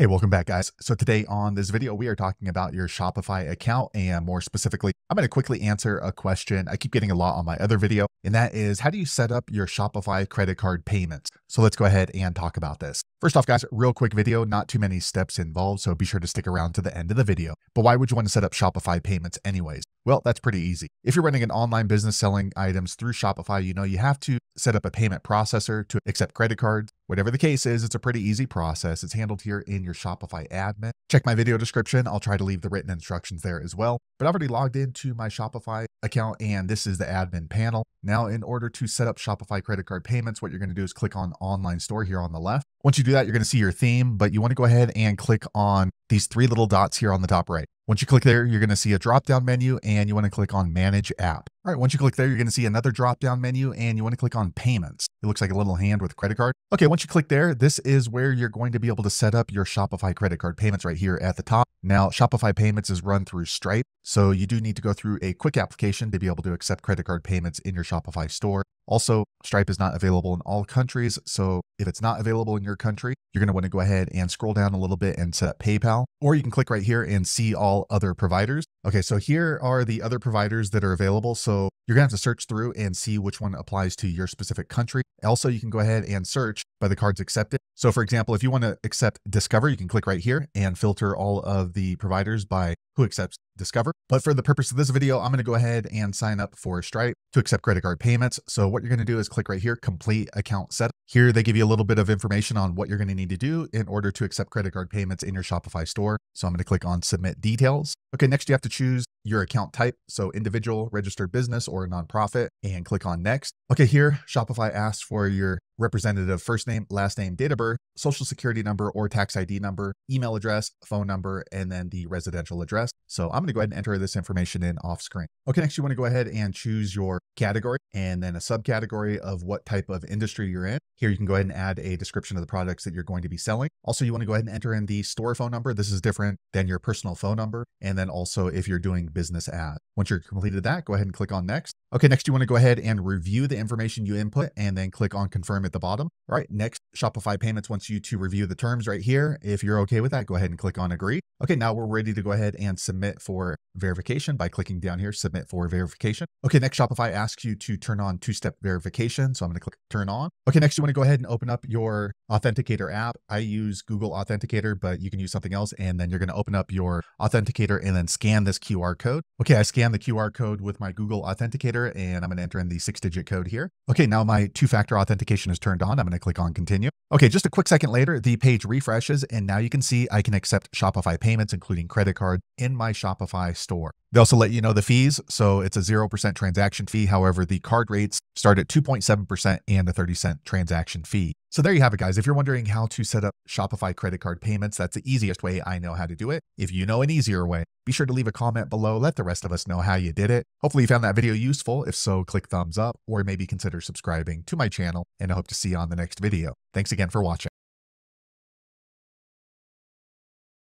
Hey, welcome back guys. So today on this video, we are talking about your Shopify account and more specifically, I'm going to quickly answer a question I keep getting a lot on my other video, and that is how do you set up your Shopify credit card payments? So let's go ahead and talk about this. First off guys, real quick video, not too many steps involved, so be sure to stick around to the end of the video. But why would you want to set up Shopify payments anyways? Well, that's pretty easy. If you're running an online business selling items through Shopify, you know you have to set up a payment processor to accept credit cards. Whatever the case is, it's a pretty easy process. It's handled here in your Shopify admin. Check my video description. I'll try to leave the written instructions there as well. But I've already logged into my Shopify account and this is the admin panel. Now, in order to set up Shopify credit card payments, what you're going to do is click on online store here on the left. Once you do that, you're going to see your theme, but you want to go ahead and click on these three little dots here on the top right. Once you click there, you're going to see a drop down menu and you want to click on manage app. All right, once you click there, you're going to see another drop down menu and you want to click on payments. It looks like a little hand with credit card. Okay, once you click there, this is where you're going to be able to set up your Shopify credit card payments right here at the top. Now, Shopify payments is run through Stripe, so you do need to go through a quick application to be able to accept credit card payments in your Shopify store. Also, Stripe is not available in all countries. So if it's not available in your country, you're going to want to go ahead and scroll down a little bit and set up PayPal, or you can click right here and see all other providers. Okay, so here are the other providers that are available. So you're to have to search through and see which one applies to your specific country. Also, you can go ahead and search by the cards accepted. So for example, if you want to accept Discover, you can click right here and filter all of the providers by who accepts Discover. But for the purpose of this video, I'm going to go ahead and sign up for Stripe to accept credit card payments. So what you're going to do is click right here, complete account setup. Here they give you a little bit of information on what you're going to need to do in order to accept credit card payments in your Shopify store. So I'm going to click on submit details. Okay, next you have to choose your account type. So individual, registered business, or a nonprofit and click on next. Okay, here Shopify asks for your representative first name, last name, date of birth, social security number or tax ID number, email address, phone number, and then the residential address. So I'm going to go ahead and enter this information in off screen. Okay, next you want to go ahead and choose your category and then a subcategory of what type of industry you're in. Here you can go ahead and add a description of the products that you're going to be selling. Also, you want to go ahead and enter in the store phone number. This is different than your personal phone number. And then also if you're doing business ad. Once you're completed that, go ahead and click on next. Okay, next you want to go ahead and review the information you input and then click on confirm at the bottom. All right, next Shopify Payments wants you to review the terms right here. If you're okay with that, go ahead and click on agree. Okay, now we're ready to go ahead and submit for verification by clicking down here, submit for verification. Okay, next Shopify asks you to turn on two-step verification. So I'm going to click turn on. Okay, next you want to go ahead and open up your Authenticator app. I use Google Authenticator, but you can use something else. And then you're going to open up your Authenticator and then scan this QR code. Okay, I scan the QR code with my Google Authenticator and I'm going to enter in the six digit code here. Okay, now my two-factor authentication is turned on. I'm going to click on continue. Okay, just a quick second later, the page refreshes and now you can see I can accept Shopify payments, including credit card in my Shopify store. They also let you know the fees. So it's a 0% transaction fee. However, the card rates start at 2.7% and a 30 cent transaction fee. So there you have it, guys. If you're wondering how to set up Shopify credit card payments, that's the easiest way I know how to do it. If you know an easier way, be sure to leave a comment below. Let the rest of us know how you did it. Hopefully you found that video useful. If so, click thumbs up or maybe consider subscribing to my channel and I hope to see you on the next video. Thanks again for watching.